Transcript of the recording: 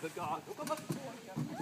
the god.